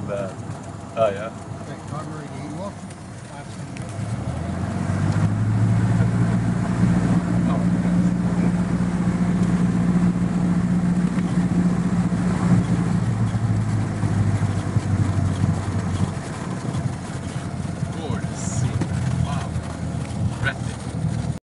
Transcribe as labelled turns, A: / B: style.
A: oh yeah. Okay,